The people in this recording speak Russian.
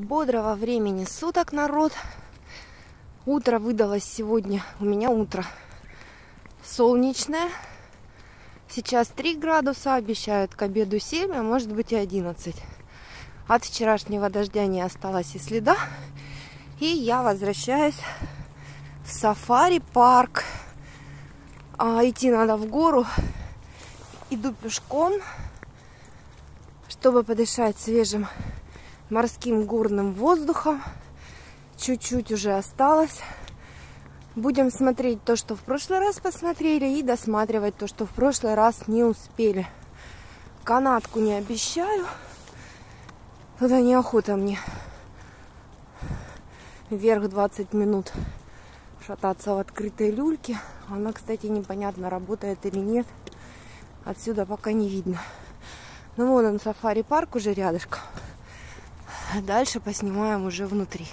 Бодрого времени суток, народ. Утро выдалось сегодня. У меня утро солнечное. Сейчас 3 градуса, обещают к обеду 7, а может быть и 11. От вчерашнего дождя не осталось и следа. И я возвращаюсь в сафари-парк. А, идти надо в гору. Иду пешком, чтобы подышать свежим морским горным воздухом. Чуть-чуть уже осталось. Будем смотреть то, что в прошлый раз посмотрели, и досматривать то, что в прошлый раз не успели. Канатку не обещаю. Туда неохота мне. Вверх 20 минут шататься в открытой люльке. Она, кстати, непонятно, работает или нет. Отсюда пока не видно. Ну, вон он, сафари-парк уже рядышком. Дальше поснимаем уже внутри.